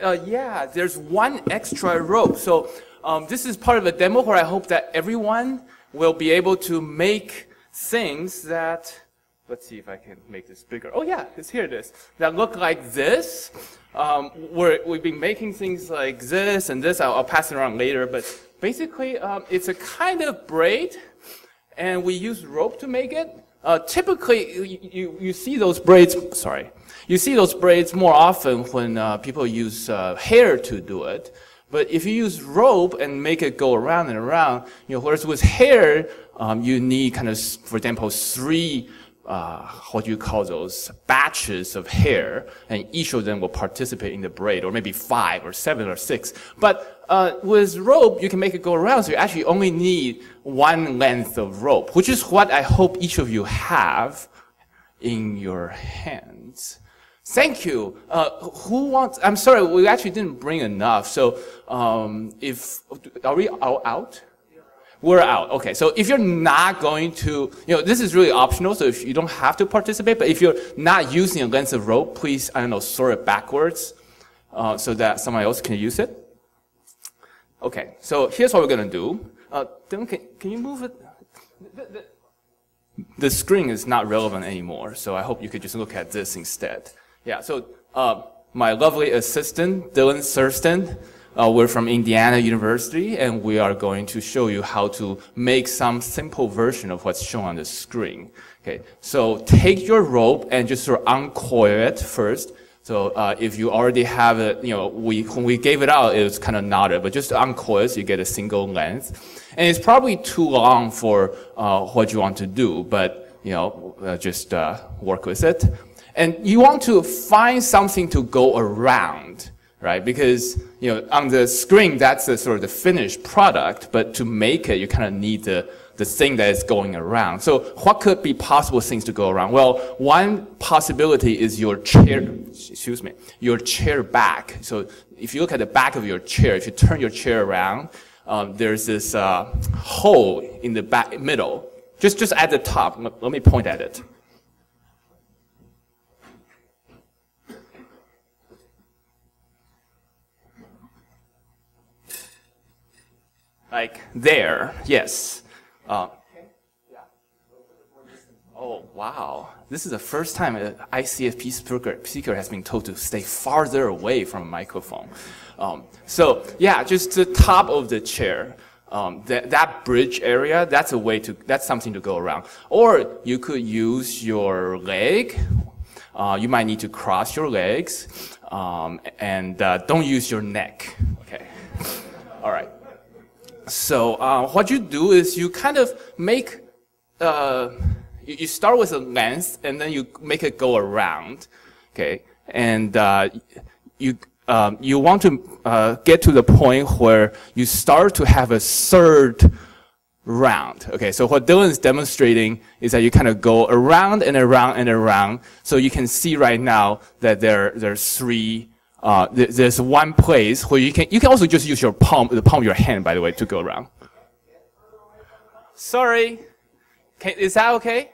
Uh, yeah, there's one extra rope. So um, this is part of a demo where I hope that everyone will be able to make things that, let's see if I can make this bigger. Oh yeah, it's here it is. That look like this. Um, we're, we've been making things like this and this. I'll, I'll pass it around later, but basically um, it's a kind of braid and we use rope to make it. Uh, typically, you, you, you, see those braids, sorry, you see those braids more often when uh, people use uh, hair to do it. But if you use rope and make it go around and around, you know, whereas with hair, um, you need kind of, for example, three uh, what do you call those batches of hair, and each of them will participate in the braid, or maybe five or seven or six. But uh, with rope, you can make it go around, so you actually only need one length of rope, which is what I hope each of you have in your hands. Thank you. Uh, who wants? I'm sorry, we actually didn't bring enough. So um, if are we all out? we're out. Okay, so if you're not going to, you know, this is really optional, so if you don't have to participate, but if you're not using a length of rope, please, I don't know, sort it backwards uh, so that somebody else can use it. Okay, so here's what we're going to do. Uh, can, can you move it? The, screen is not relevant anymore, so I hope you could just look at this instead. Yeah, so uh, my lovely assistant, Dylan Thurston, uh, we're from Indiana University, and we are going to show you how to make some simple version of what's shown on the screen. Okay, so take your rope and just sort of uncoil it first. So uh, if you already have it, you know, we, when we gave it out, it was kind of knotted, but just uncoil so you get a single length. And it's probably too long for uh, what you want to do, but, you know, uh, just uh, work with it. And you want to find something to go around right? Because you know on the screen that's the sort of the finished product, but to make it you kind of need the the thing that is going around. So what could be possible things to go around? Well, one possibility is your chair, excuse me, your chair back. So if you look at the back of your chair, if you turn your chair around, um, there's this uh, hole in the back middle, just just at the top. Let me point at it. Like there, yes. Uh, oh, wow. This is the first time an ICFP speaker, speaker has been told to stay farther away from a microphone. Um, so, yeah, just the top of the chair. Um, that, that bridge area, that's a way to, that's something to go around. Or you could use your leg. Uh, you might need to cross your legs. Um, and uh, don't use your neck. Okay. All right. So uh, what you do is you kind of make, uh, you, you, start with a length and then you make it go around, okay? And uh, you, um, you want to uh, get to the point where you start to have a third round. Okay, so what Dylan is demonstrating is that you kind of go around and around and around. So you can see right now that there, there are three uh, there's one place where you can, you can also just use your palm, the palm of your hand, by the way, to go around. Sorry. Can, is that okay?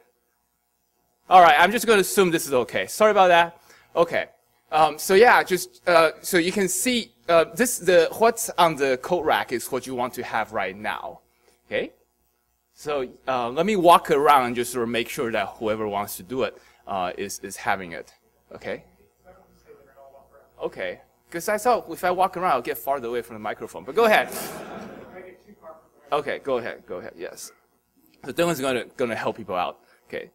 All right, I'm just going to assume this is okay. Sorry about that. Okay. Um, so yeah, just, uh, so you can see, uh, this, the, what's on the coat rack is what you want to have right now. Okay? So, uh, let me walk around and just sort of make sure that whoever wants to do it, uh, is is having it. Okay? Okay. Because I thought if I walk around, I'll get farther away from the microphone. But go ahead. Okay, go ahead. Go ahead. Yes. So Dylan's going to going to help people out. Okay.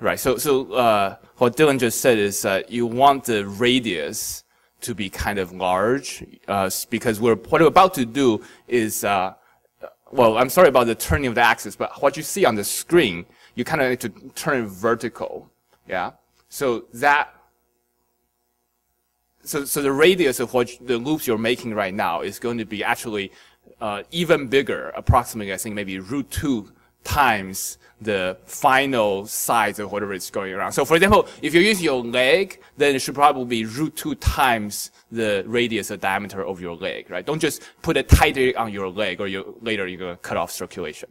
Right. So, so uh, what Dylan just said is that you want the radius to be kind of large uh, because we're, what we're about to do is, uh, well, I'm sorry about the turning of the axis, but what you see on the screen, you kind of need to turn it vertical. Yeah. So that so, so the radius of what the loops you're making right now is going to be actually uh, even bigger, approximately, I think maybe root 2 times the final size of whatever is going around. So for example, if you use your leg, then it should probably be root 2 times the radius or diameter of your leg, right? Don't just put it tighter on your leg or you, later you're going to cut off circulation.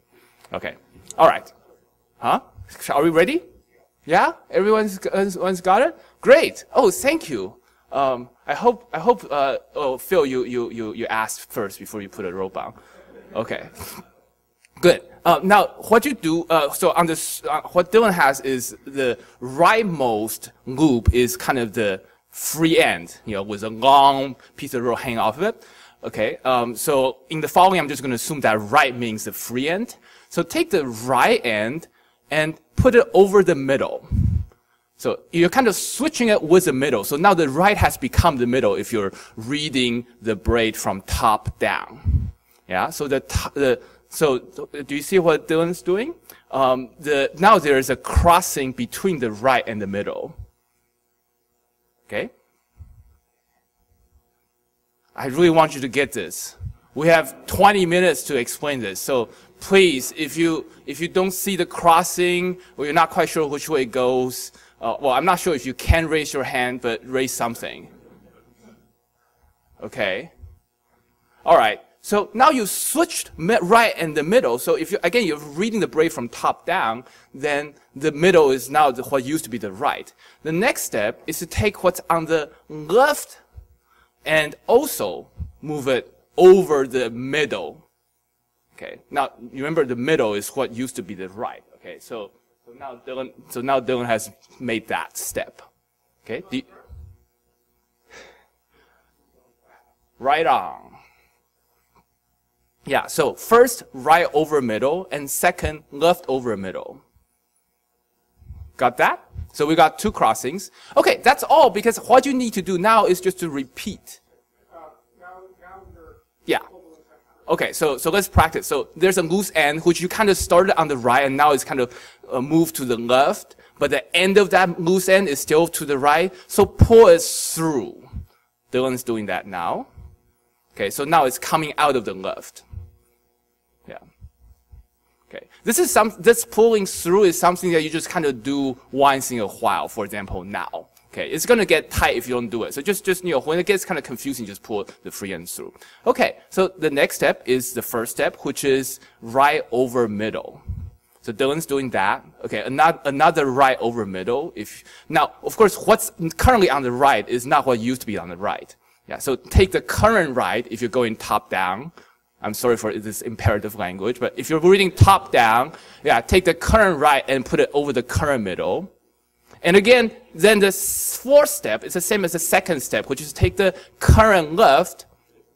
Okay. All right. Huh? Are we ready? Yeah? Everyone's, everyone's got it? Great. Oh, thank you. Um, I hope, I hope, uh, oh, Phil, you, you, you, you asked first before you put a rope on. Okay. Good. Uh, now, what you do, uh, so on this, uh, what Dylan has is the rightmost loop is kind of the free end, you know, with a long piece of rope hanging off of it. Okay. Um, so in the following, I'm just going to assume that right means the free end. So take the right end and put it over the middle. So you're kind of switching it with the middle. So now the right has become the middle if you're reading the braid from top down. Yeah. So the, the so do you see what Dylan's doing? Um, the, now there is a crossing between the right and the middle. Okay. I really want you to get this. We have 20 minutes to explain this. So please, if you, if you don't see the crossing or you're not quite sure which way it goes, uh, well, I'm not sure if you can raise your hand, but raise something. Okay. All right. So now you switched right and the middle. So if you, again, you're reading the braid from top down, then the middle is now the, what used to be the right. The next step is to take what's on the left and also move it over the middle. Okay. Now, remember the middle is what used to be the right. Okay. So so now Dylan, so now Dylan has made that step. Okay. The, right on. Yeah, so first right over middle and second left over middle. Got that? So we got two crossings. Okay, that's all because what you need to do now is just to repeat. yeah. Okay, so, so let's practice. So there's a loose end, which you kind of started on the right and now it's kind of uh, moved to the left, but the end of that loose end is still to the right. So pull it through. Dylan's doing that now. Okay, so now it's coming out of the left. Okay. This is some, this pulling through is something that you just kind of do once in a while, for example, now. Okay, it's gonna get tight if you don't do it. So just, just, you know, when it gets kind of confusing, just pull the free end through. Okay, so the next step is the first step, which is right over middle. So Dylan's doing that. Okay, another, another right over middle. If, now, of course, what's currently on the right is not what used to be on the right. Yeah, so take the current right if you're going top down. I'm sorry for this imperative language, but if you're reading top down, yeah, take the current right and put it over the current middle. And again, then the fourth step is the same as the second step, which is take the current left,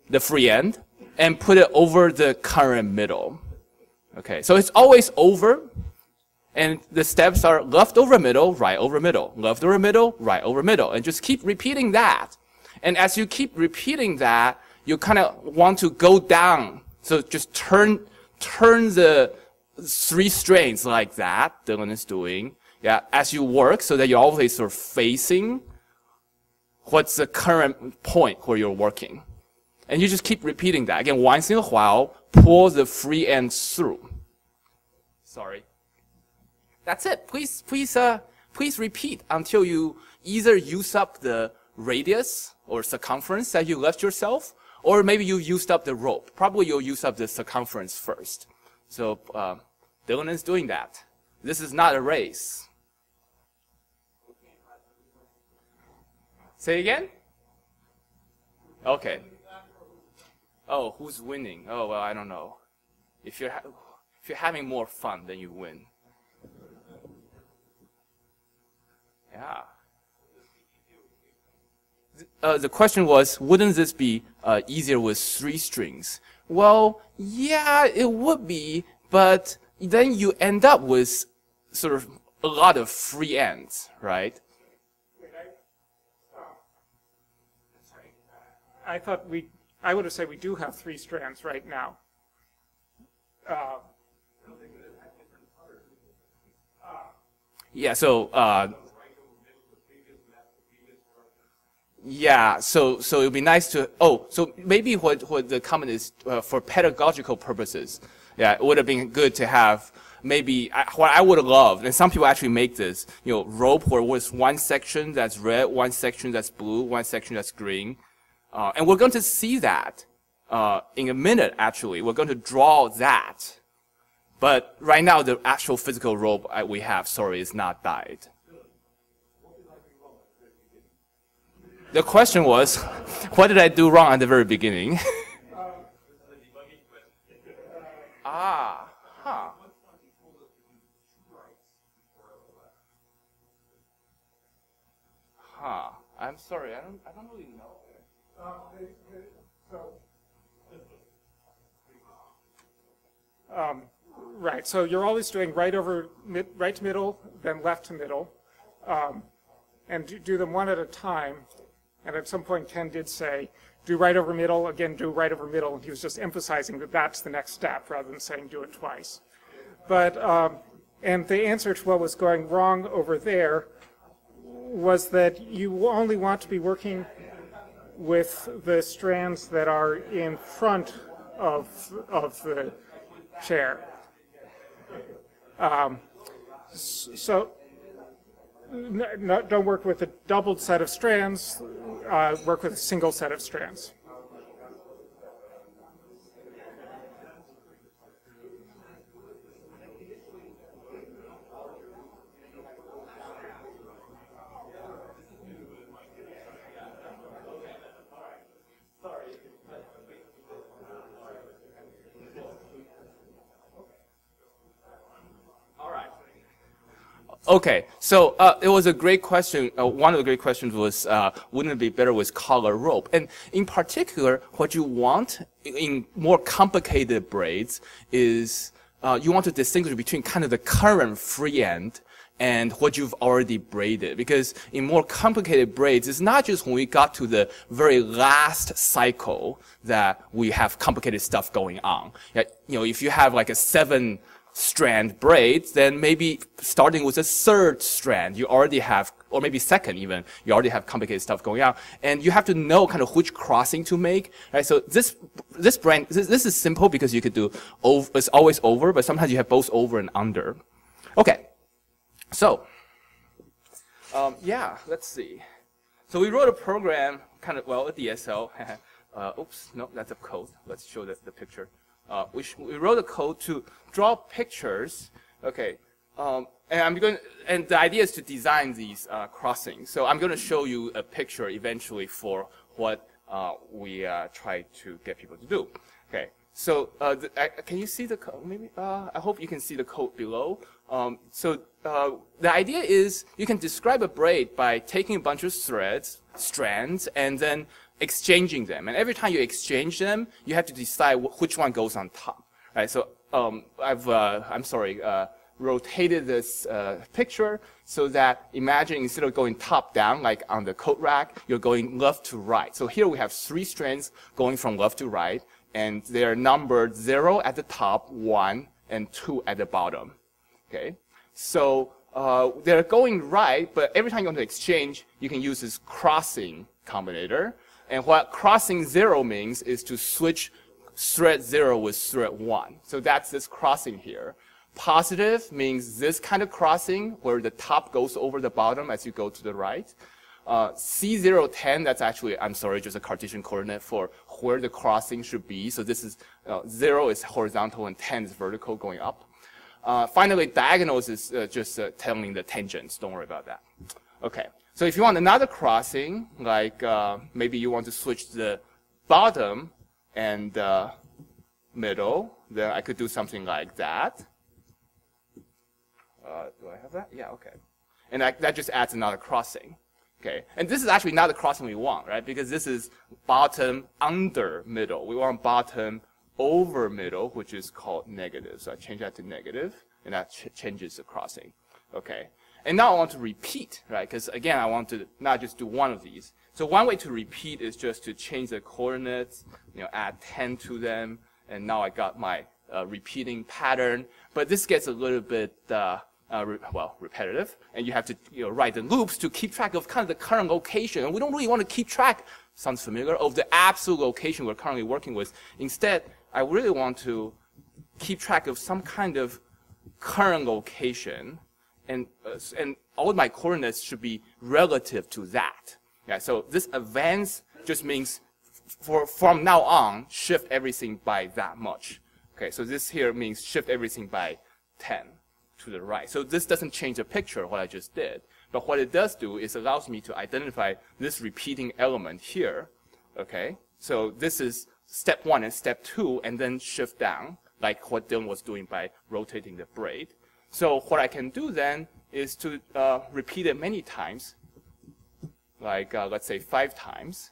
the free end, and put it over the current middle. Okay, so it's always over, and the steps are left over middle, right over middle, left over middle, right over middle, and just keep repeating that. And as you keep repeating that, you kind of want to go down. So just turn, turn the three strings like that, Dylan is doing, yeah, as you work so that you're always sort of facing what's the current point where you're working. And you just keep repeating that. Again, once in a while, pull the free end through. Sorry. That's it. Please, please, uh, please repeat until you either use up the radius or circumference that you left yourself, or maybe you used up the rope. Probably you'll use up the circumference first. So, uh, Dylan is doing that. This is not a race. Say again? Okay. Oh, who's winning? Oh, well, I don't know. If you're, if you're having more fun, then you win. Yeah. Uh, the question was, wouldn't this be uh, easier with three strings? Well, yeah, it would be, but then you end up with sort of a lot of free ends, right? I thought we, I would have said we do have three strands right now. Uh, Yeah, so, uh, Yeah, so so it would be nice to. Oh, so maybe what what the comment is uh, for pedagogical purposes. Yeah, it would have been good to have maybe I, what I would have loved, and some people actually make this. You know, rope where was one section that's red, one section that's blue, one section that's green, uh, and we're going to see that uh, in a minute. Actually, we're going to draw that, but right now the actual physical rope uh, we have, sorry, is not dyed. The question was, what did I do wrong at the very beginning? ah, huh. Huh. I'm sorry. I don't. I don't really know. Um, right. So you're always doing right over mid, right to middle, then left to middle, um, and do, do them one at a time. And at some point, Ken did say, do right over middle, again, do right over middle. And he was just emphasizing that that's the next step rather than saying do it twice. But, um, and the answer to what was going wrong over there was that you only want to be working with the strands that are in front of, of the chair. Um, so no, don't work with a doubled set of strands, uh, work with a single set of strands. Okay, so uh, it was a great question. Uh, one of the great questions was, uh, wouldn't it be better with collar rope? And in particular, what you want in more complicated braids is uh, you want to distinguish between kind of the current free end and what you've already braided. Because in more complicated braids, it's not just when we got to the very last cycle that we have complicated stuff going on. You know, if you have like a seven strand braids, then maybe starting with a third strand, you already have, or maybe second even, you already have complicated stuff going on. And you have to know kind of which crossing to make, right? So this, this brand, this, this is simple because you could do, over, it's always over, but sometimes you have both over and under. Okay. So, um, yeah, let's see. So we wrote a program, kind of, well, a DSL. uh, oops, no, that's a code. Let's show the, the picture uh, we, we wrote a code to draw pictures. Okay, um, and I'm going, and the idea is to design these uh, crossings. So I'm going to show you a picture eventually for what uh, we uh, try to get people to do. Okay, so uh, the, can you see the code? Maybe uh, I hope you can see the code below. Um, so uh, the idea is you can describe a braid by taking a bunch of threads, strands, and then exchanging them. And every time you exchange them, you have to decide which one goes on top. Right? So um, I've, uh, I'm sorry, uh, rotated this uh, picture so that imagine instead of going top down, like on the coat rack, you're going left to right. So here we have three strands going from left to right, and they're numbered zero at the top, one, and two at the bottom. Okay? So uh, they're going right, but every time you want to exchange, you can use this crossing combinator. And what crossing zero means is to switch thread zero with thread one. So that's this crossing here. Positive means this kind of crossing where the top goes over the bottom as you go to the right. Uh, C010, that's actually, I'm sorry, just a Cartesian coordinate for where the crossing should be. So this is, uh, zero is horizontal and 10 is vertical going up. Uh, finally, diagonals is uh, just uh, telling the tangents. Don't worry about that. Okay. So if you want another crossing, like uh, maybe you want to switch the bottom and uh, middle, then I could do something like that. Uh, do I have that? Yeah, okay. And I, that just adds another crossing. Okay, and this is actually not the crossing we want, right? Because this is bottom under middle. We want bottom over middle, which is called negative. So I change that to negative, and that ch changes the crossing. Okay, and now I want to repeat, right? Because again, I want to not just do one of these. So one way to repeat is just to change the coordinates, you know, add 10 to them, and now I got my uh, repeating pattern. But this gets a little bit, uh, uh, re- well, repetitive, and you have to you know, write the loops to keep track of kind of the current location. And we don't really want to keep track, sounds familiar, of the absolute location we're currently working with. Instead, I really want to keep track of some kind of current location, and, uh, and all my coordinates should be relative to that. Yeah, so this advance just means for from now on, shift everything by that much. Okay, so this here means shift everything by 10 to the right. So this doesn't change the picture what I just did. But what it does do is allows me to identify this repeating element here. Okay, so this is step one and step two, and then shift down, like what Dylan was doing by rotating the braid. So what I can do then is to uh, repeat it many times, like uh, let's say five times.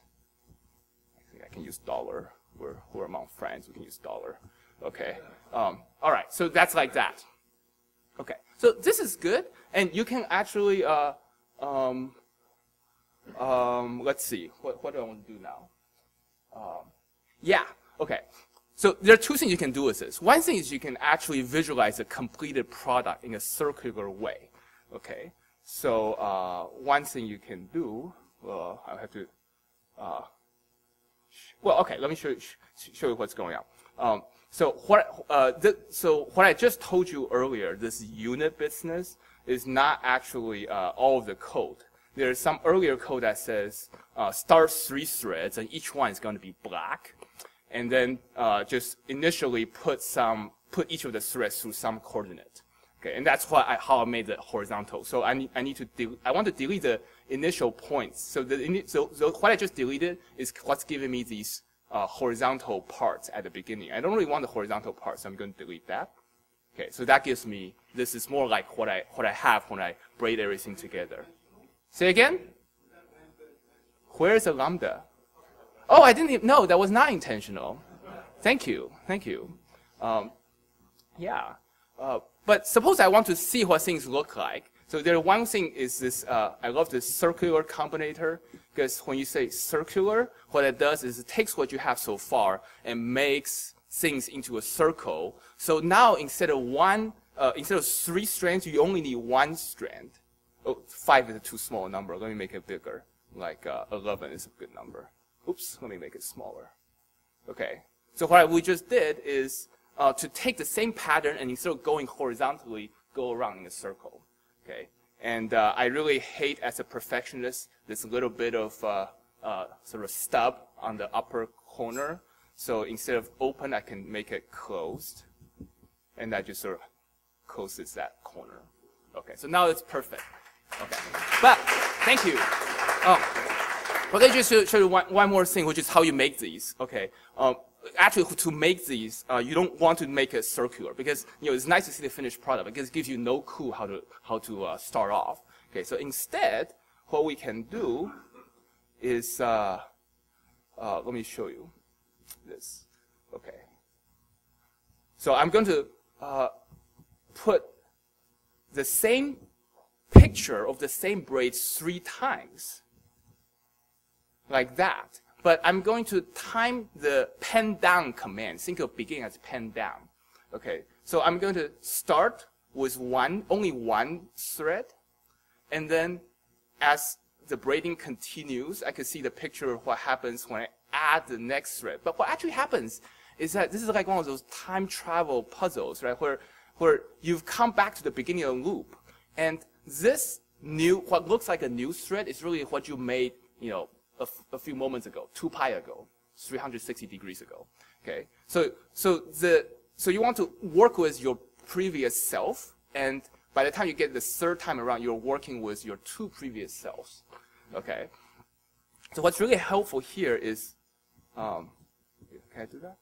I think I can use dollar. We're, we're among friends, we can use dollar. Okay, um, all right, so that's like that. Okay, so this is good, and you can actually, uh, um, um, let's see, what, what do I want to do now? Um, yeah, okay. So there are two things you can do with this. One thing is you can actually visualize a completed product in a circular way. Okay, so uh, one thing you can do, well, I have to, uh, well, okay, let me show you, show you what's going on. Um, so what, uh, so what I just told you earlier, this unit business is not actually uh, all of the code. There's some earlier code that says uh, start three threads, and each one is going to be black, and then uh, just initially put some put each of the threads through some coordinate. Okay, and that's what I, how I made the horizontal. So I need I need to I want to delete the initial points. So the so, so what I just deleted is what's giving me these uh, horizontal parts at the beginning. I don't really want the horizontal parts, so I'm going to delete that. Okay, so that gives me, this is more like what I, what I have when I braid everything together. Say again? Where's the lambda? Oh, I didn't even, no, that was not intentional. Thank you, thank you. Um, yeah, uh, but suppose I want to see what things look like. So there one thing is this, uh, I love this circular combinator because when you say circular, what it does is it takes what you have so far and makes things into a circle. So now instead of one, uh, instead of three strands, you only need one strand. Oh, five is a too small number. Let me make it bigger. Like uh, 11 is a good number. Oops, let me make it smaller. Okay. So what we just did is uh, to take the same pattern and instead of going horizontally, go around in a circle. Okay. And uh, I really hate, as a perfectionist, this little bit of uh, uh, sort of stub on the upper corner. So instead of open, I can make it closed. And that just sort of closes that corner. Okay, so now it's perfect. Okay, but thank you. Oh, let me just show you one, one more thing, which is how you make these. Okay, um, actually to make these, uh, you don't want to make it circular because you know it's nice to see the finished product because it gives you no clue how to how to uh, start off. Okay, so instead, what we can do is uh, uh let me show you this. Okay, so I'm going to uh, put the same picture of the same braids three times, like that. But I'm going to time the pen down command. Think of begin as pen down. Okay, so I'm going to start with one, only one thread, and then as the braiding continues, I can see the picture of what happens when I add the next thread. But what actually happens is that this is like one of those time travel puzzles, right? Where, where you've come back to the beginning of the loop, and this new, what looks like a new thread is really what you made, you know, a, few moments ago, 2 pi ago, 360 degrees ago. Okay, so so the so you want to work with your previous self, and by the time you get the third time around, you're working with your two previous selves. Okay, so what's really helpful here is, um, can I do that?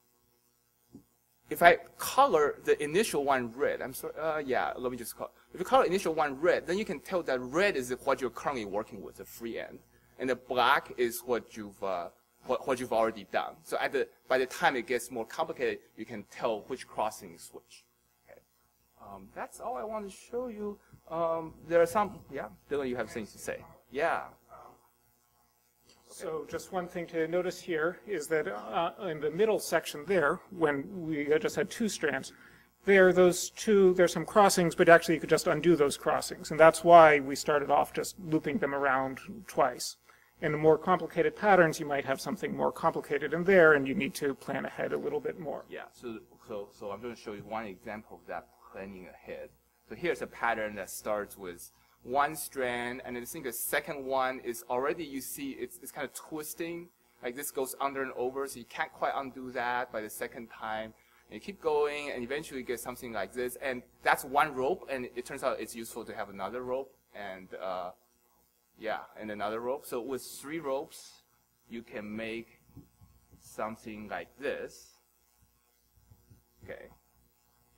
If I color the initial one red, I'm sorry, uh, yeah, let me just color. If you color the initial one red, then you can tell that red is what you're currently working with, the free end and the black is what you've uh, what, what you've already done. So at the by the time it gets more complicated, you can tell which crossing is which. Okay, um, that's all I want to show you. Um, there are some, yeah, Dylan, you have things to say. Yeah. So just one thing to notice here is that uh, in the middle section there, when we just had two strands, there those two, there's some crossings, but actually you could just undo those crossings. And that's why we started off just looping them around twice. In more complicated patterns, you might have something more complicated in there, and you need to plan ahead a little bit more. Yeah, so, so, so I'm going to show you one example of that planning ahead. So here's a pattern that starts with one strand, and I think the second one is already, you see, it's, it's kind of twisting. Like this goes under and over, so you can't quite undo that by the second time. And you keep going, and eventually you get something like this. And that's one rope, and it turns out it's useful to have another rope. And uh, yeah, and another rope. So with three ropes, you can make something like this. Okay.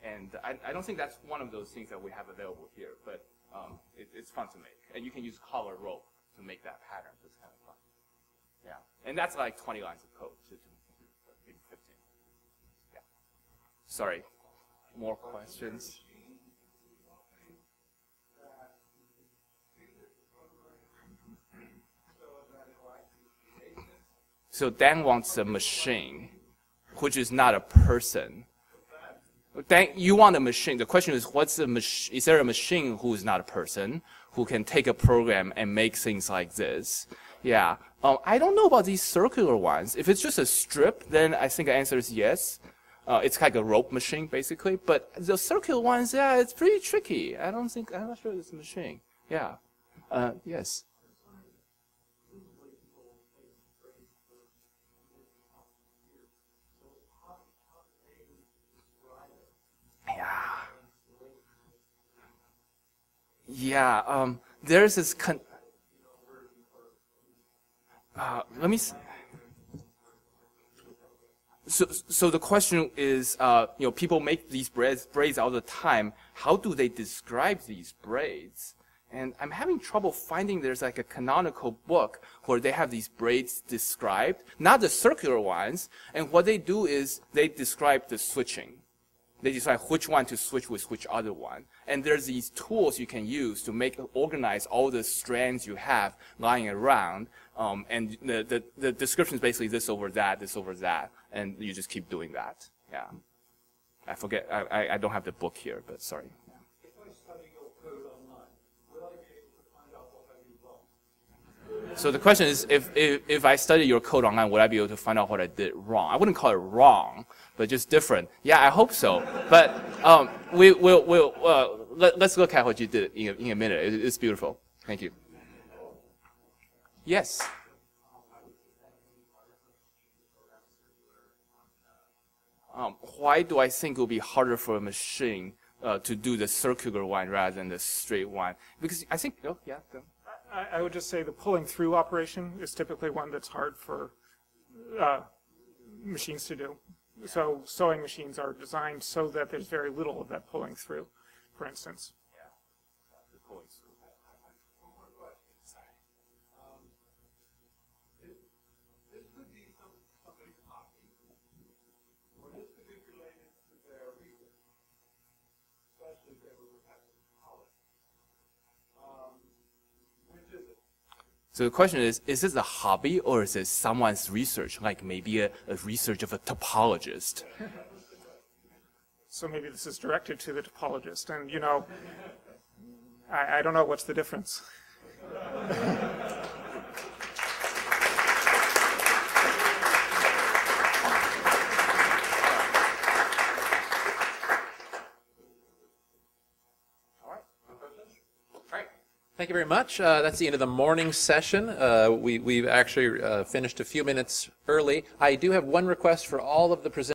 And I, I don't think that's one of those things that we have available here, but um, it, it's fun to make. And you can use collar rope to make that pattern. So it's kind of fun. Yeah. And that's like 20 lines of code, maybe 15. Yeah. Sorry. More questions? So Dan wants a machine, which is not a person. Dan, you want a machine. The question is, what's a mach- Is there a machine who is not a person who can take a program and make things like this? Yeah. Um, I don't know about these circular ones. If it's just a strip, then I think the answer is yes. Uh, it's like a rope machine, basically. But the circular ones, yeah, it's pretty tricky. I don't think, I'm not sure it's a machine. Yeah. Uh, yes. Yeah. Yeah. Um, there's this. Con- uh, let me. S- so, so the question is, uh, you know, people make these braids, braids all the time. How do they describe these braids? And I'm having trouble finding there's like a canonical book where they have these braids described, not the circular ones. And what they do is they describe the switching. They decide which one to switch with which other one. And there's these tools you can use to make organize all the strands you have lying around. Um, and the, the, the description is basically this over that, this over that. And you just keep doing that. Yeah. I forget, I, I, I don't have the book here, but sorry. Yeah. If I study your code online, will I be able to find out what I did wrong? So the question is, if, if, if I study your code online, would I be able to find out what I did wrong? I wouldn't call it wrong, but just different. Yeah, I hope so. But um, we, we'll, we'll, uh, let, us look at what you did in a, in a minute. It, it's beautiful. Thank you. Yes. Um, why do I think it will be harder for a machine uh, to do the circular one rather than the straight one? Because I think, oh, yeah. I, I would just say the pulling through operation is typically one that's hard for uh, machines to do. So sewing machines are designed so that there's very little of that pulling through, for instance. This could be some, somebody's copy, or this could be related to their research, especially if they were professors in college. Um, which is it? So the question is, is this a hobby or is it someone's research, like maybe a, a research of a topologist? So maybe this is directed to the topologist, and you know, I, I don't know what's the difference. Thank you very much. Uh, that's the end of the morning session. Uh, we, we've actually uh, finished a few minutes early. I do have one request for all of the presenters.